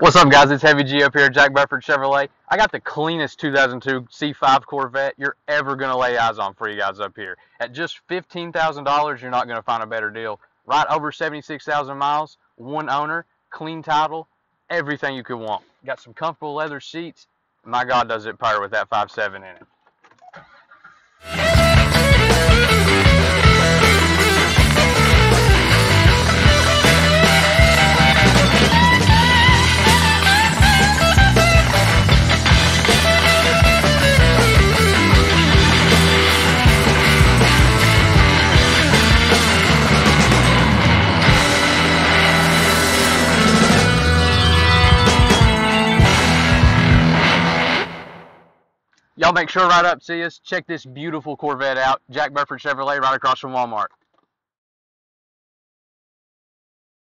What's up, guys? It's Heavy G up here at Jack Burford Chevrolet. I got the cleanest 2002 C5 Corvette you're ever going to lay eyes on for you guys up here. At just $15,000, you're not going to find a better deal. Right over 76,000 miles, one owner, clean title, everything you could want. Got some comfortable leather seats. My God, does it purr with that 5.7 in it. Y'all make sure right up see us. Check this beautiful Corvette out. Jack Burford Chevrolet right across from Walmart.